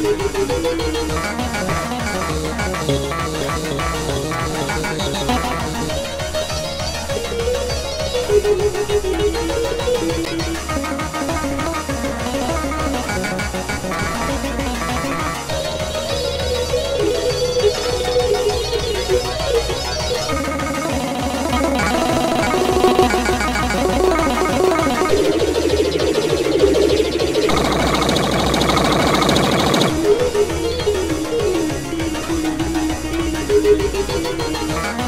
Thank you. Three,